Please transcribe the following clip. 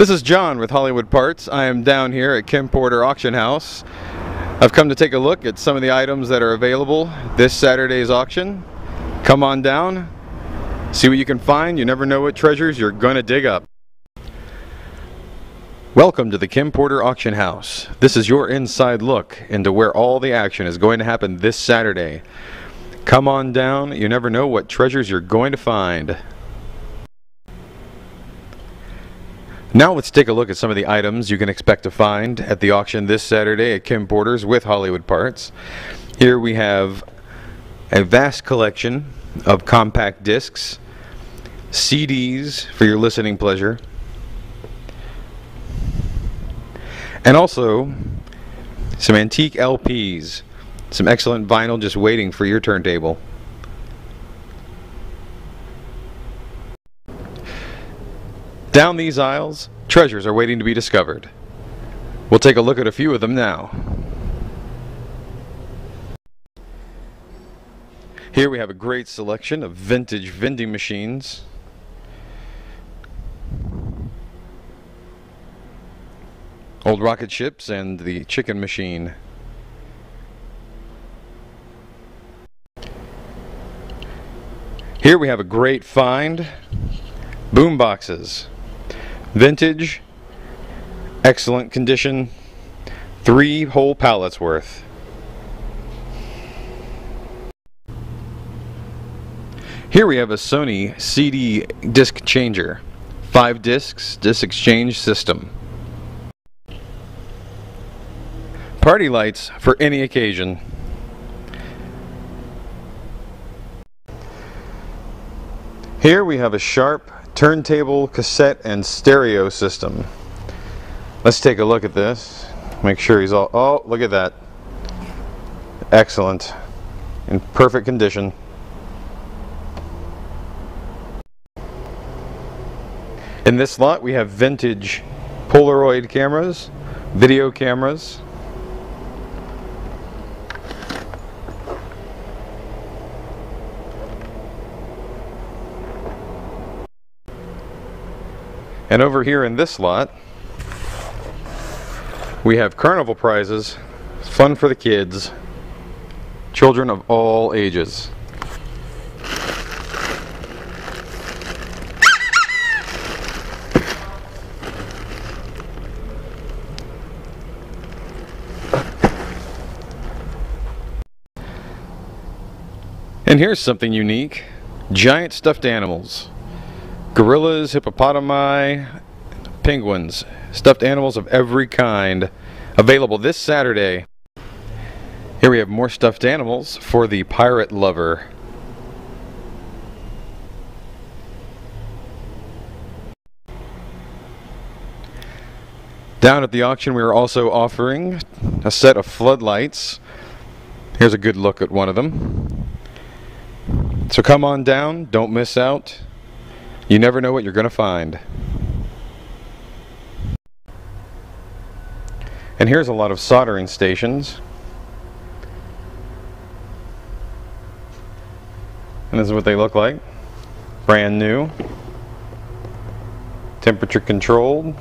This is John with Hollywood Parts. I am down here at Ken Porter Auction House. I've come to take a look at some of the items that are available this Saturday's auction. Come on down, see what you can find. You never know what treasures you're going to dig up. Welcome to the Ken Porter Auction House. This is your inside look into where all the action is going to happen this Saturday. Come on down, you never know what treasures you're going to find. Now let's take a look at some of the items you can expect to find at the auction this Saturday at Ken Porter's with Hollywood Parts. Here we have a vast collection of compact discs, CDs for your listening pleasure, and also some antique LPs, some excellent vinyl just waiting for your turntable. Down these aisles, treasures are waiting to be discovered. We'll take a look at a few of them now. Here we have a great selection of vintage vending machines. Old rocket ships and the chicken machine. Here we have a great find. Boom boxes. Vintage, excellent condition, three whole pallets worth. Here we have a Sony CD disc changer, five discs, disc exchange system. Party lights for any occasion. Here we have a Sharp turntable, cassette, and stereo system. Let's take a look at this. Make sure he's all, oh, look at that. Excellent. In perfect condition. In this lot we have vintage Polaroid cameras, video cameras, And over here in this lot, we have carnival prizes, fun for the kids, children of all ages. And here's something unique, giant stuffed animals. Gorillas, hippopotami, penguins, stuffed animals of every kind. Available this Saturday. Here we have more stuffed animals for the pirate lover. Down at the auction we are also offering a set of floodlights. Here's a good look at one of them. So come on down, don't miss out. You never know what you're going to find. And here's a lot of soldering stations. And this is what they look like. Brand new. Temperature controlled.